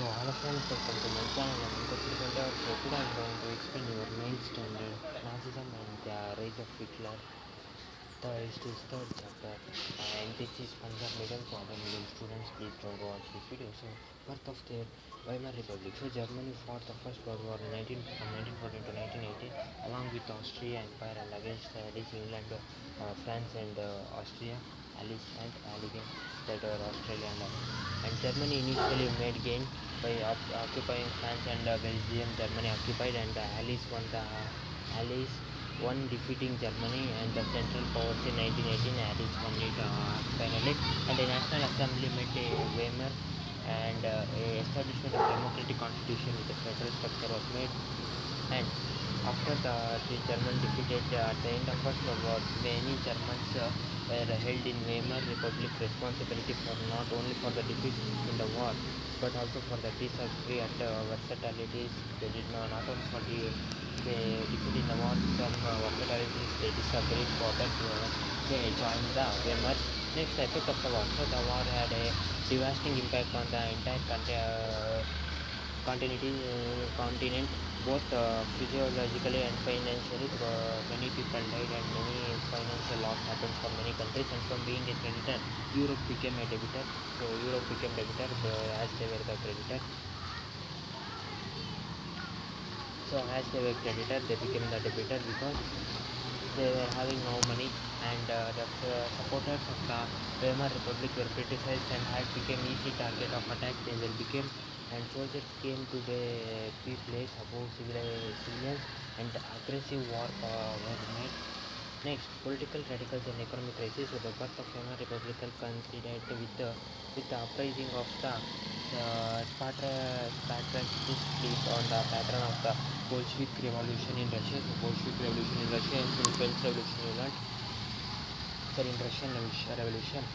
So hello friends, welcome to my channel. So today I'm going to explain your ninth standard Nazism and the rise of Hitler. The is this third chapter, and this is Punjab medium for the middle students. Please don't watch this video. So birth of the Weimar Republic. So Germany fought the First World War in 19 from 1914 to 1918, along with Austria Empire and against this England, uh, France and uh, Austria, allies and allies that were Australia and and Germany initially made gain by occupying France and uh, Belgium. Germany occupied and the Allies won the Allies won defeating Germany and the Central Powers in 1918. Allies won it uh, finally, and the National Assembly met a Weimar and uh, establishment of democratic constitution with a federal structure was made. And after the, the German defeated uh, at the end of First World War, many Germans uh, were held in Weimar Republic responsibility for not only for the defeat in the war, but also for the peace agree and uh, versatilities. They did not, not only for the, the defeat in the war, some uh, versatilities they disagreed for that uh, they joined the Weimar. Next, the effect of the war. So the war had a devastating impact on the entire country. Uh, continent, uh, continent both uh, physiologically and financially. Uh, many people died and many financial loss happened for many countries. And from being a creditor, Europe became a debitor. So Europe became debitor so as they were the creditor. So as they were creditor, they became the debitor because they were having no money and uh, the uh, supporters of the Weimar Republic were criticized and had become easy target of attack. They will become and soldiers came to the key place above civili- civilians and aggressive war uh, were made. Next, political radicals and economic crisis. So the birth of Republic coincided with the with the uprising of the uh, Sparta- Spartacist fleet on the pattern of the Bolshevik Revolution in Russia. So Bolshevik Revolution in Russia and so French Revolution in England. Sorry, in Russian Revolution.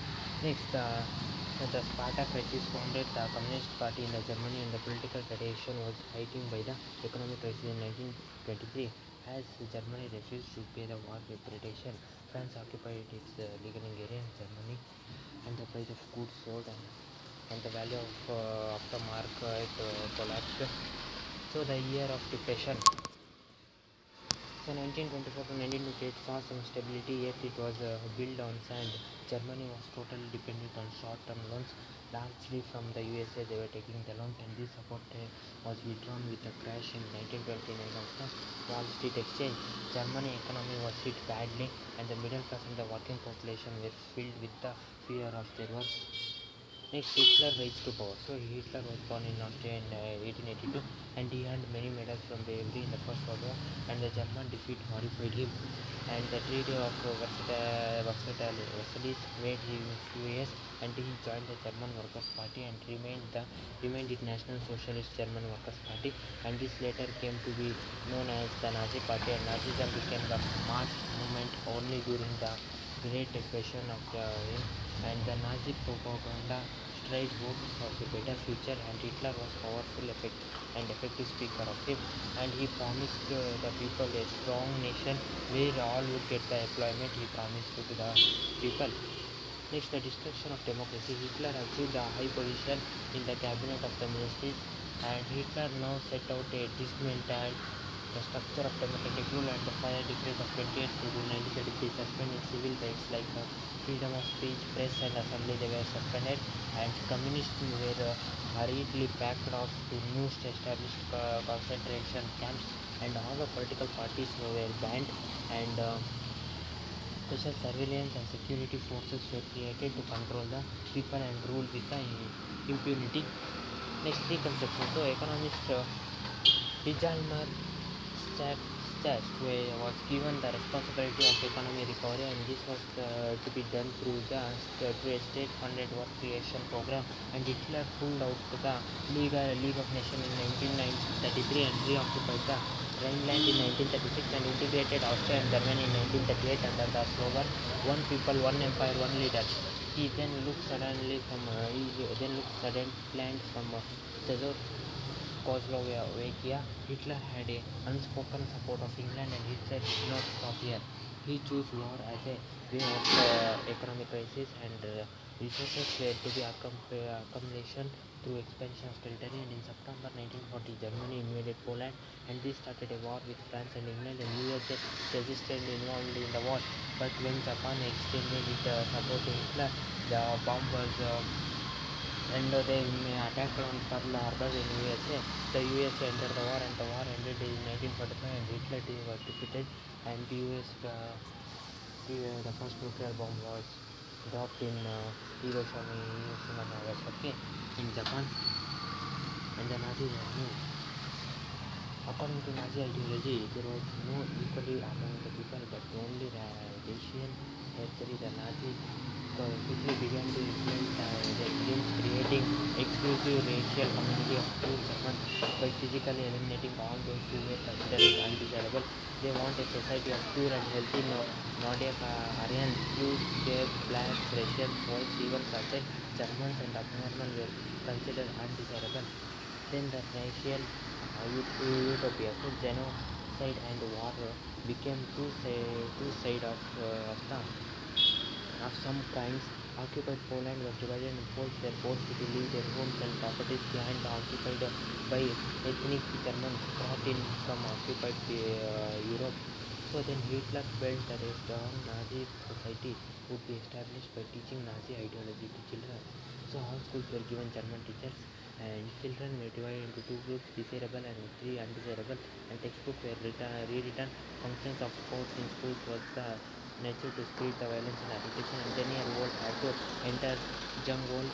Next, uh, the Spartacists founded the Communist Party in Germany and the political tradition was heightened by the economic crisis in 1923. As Germany refused to pay the war reparation, France occupied its uh, legal area in Germany and the price of goods sold and, and the value of, uh, of the mark it, uh, collapsed. So the year of depression. So 1924 to 1928 saw some stability yet it was uh, built on sand. Germany was totally dependent on short-term loans largely from the USA they were taking the loans and this support uh, was withdrawn with the crash in 1929 of the Wall Street Exchange. Germany economy was hit badly and the middle class and the working population were filled with the fear of their work. Next, Hitler rise to power. So Hitler was born in Austria in uh, 1882 and he earned many medals from bravery in the First World War and the German defeat horrified him. And the Treaty of Versailles made him furious and he joined the German Workers' Party and remained the remained National Socialist German Workers' Party. And this later came to be known as the Nazi Party and Nazism became the mass movement only during the Great Depression of the and the Nazi propaganda straight hopes of a better future and Hitler was powerful effect and effective speaker of him and he promised uh, the people a strong nation where all would get the employment he promised to the people. Next, the destruction of democracy. Hitler achieved a high position in the cabinet of the ministries and Hitler now set out a dismantled the structure of democratic rule and the fire decrees of 28th June 1933 suspended civil rights like uh, freedom of speech, press and assembly they were suspended and communists were uh, hurriedly packed off to new established uh, concentration camps and all the political parties were banned and uh, special surveillance and security forces were created to control the people and rule with the impunity. Next, reconstruction. So, economist uh, Stat, Stats was given the responsibility of economy recovery and this was uh, to be done through the uh, state-funded work creation program and Hitler pulled out the League, League of Nations in 1933 and reoccupied the Rhineland in 1936 and integrated Austria and Germany in 1938 under the slogan One People, One Empire, One Leader. He then looked suddenly from uh, he then looked sudden planned from uh, Czechoslovakia. Hitler had a unspoken support of England and Hitler did not stop here. He chose war as a way of uh, economic crisis and uh, resources were to be accom- accumulation through expansion of territory and in September 1940 Germany invaded Poland and this started a war with France and England and USA resisted involved in the war but when Japan extended its uh, support to Hitler the bomb was uh, redo the attack earth USA the US enter the war and the war and nineteen forty and Hitler T war defeated and US the first nuclear bomb was drop in Hiroshima की in Japan and Nazi according to Nazi ideology there was no equally amount people but only दिशियन every the Nazi uh, quickly began to implement uh, their schemes, creating exclusive racial community of Germans by physically eliminating all those who were considered undesirable. They want a society of pure and healthy no- Nordic uh, Aryans, Jews, gays, blacks, Russians, whites, even certain Germans and abnormal were considered undesirable. Then the racial uh, ut- utopia, so genocide and war uh, became two si- two side of uh, of the of some kinds. Occupied Poland was divided and Poles were forced to leave their homes and properties behind occupied uh, by ethnic Germans brought in from occupied uh, Europe. So then Hitler felt that a strong Nazi society would be established by teaching Nazi ideology to children. So all schools were given German teachers and children were divided into two groups, desirable and three undesirable and textbooks were written, rewritten. Functions of sports in schools was the nature to speed the violence and agitation and 10 year old had to enter world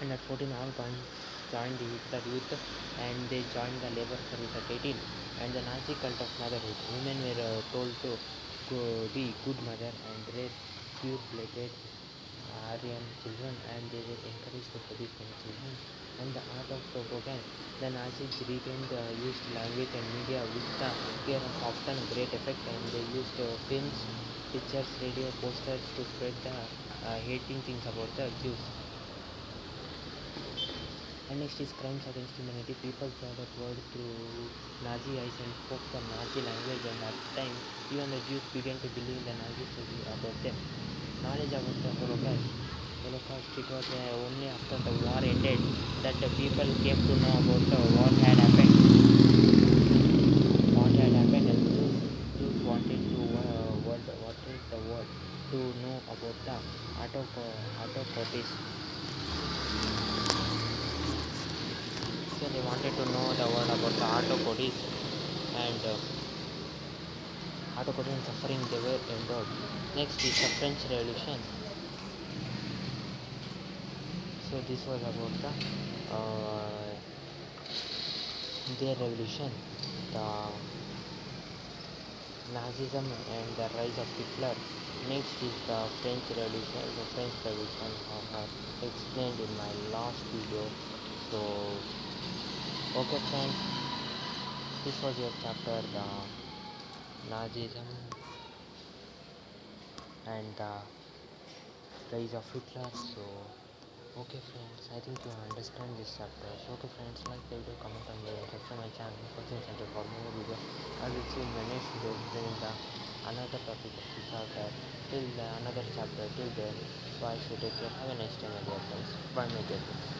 and at 14 all joined, the youth and they joined the labor service at 18 and the Nazi cult of motherhood. Women were uh, told to go, be good mother and raise pure blooded Aryan children and they were encouraged to produce many children. And the art of propaganda, the Nazis retained used language and media with of often great effect and they used uh, films, pictures, radio, posters to spread the uh, hating things about the Jews. And next is crimes against humanity. People saw that word through Nazi eyes and spoke the Nazi language and at the time even the Jews began to believe the Nazi story about them. Knowledge about the Holocaust. Holocaust was uh, only after the war ended that the people came to know about uh, what had happened. What had happened and Jews, Jews wanted to uh, what wanted the world to know about the autoco- autocopies. So they wanted to know the word about the autocopies and uh, autocopies and suffering they were endured. Next is the French Revolution. So this was about the uh, their revolution, the Nazism and the rise of Hitler. Next is the French Revolution. The French Revolution I have explained in my last video. So, okay friends, this was your chapter, the Nazism and the rise of Hitler. So, okay friends, I think you understand this chapter. So, okay friends, like the video, comment on the subscribe my channel, coaching center for more videos. I will see in my next video explaining the another topic of this chapter till the another chapter till then. Bye. So take care. Have a nice time, my dear friends. Bye, my dear friends.